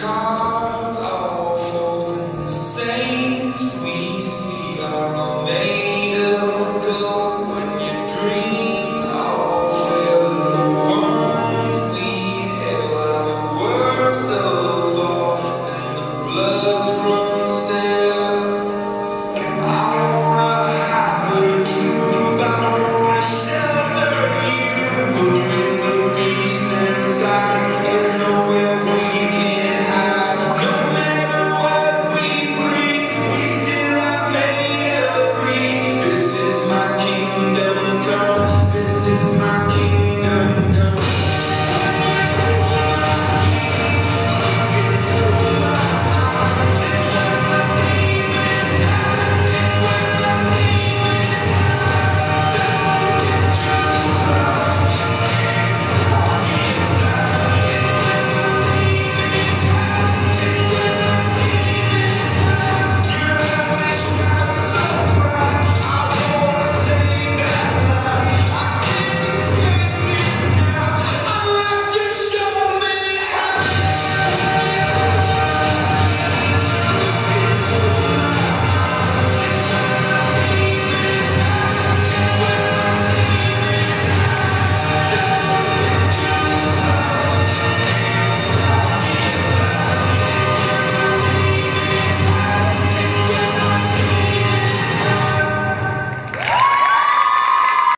God.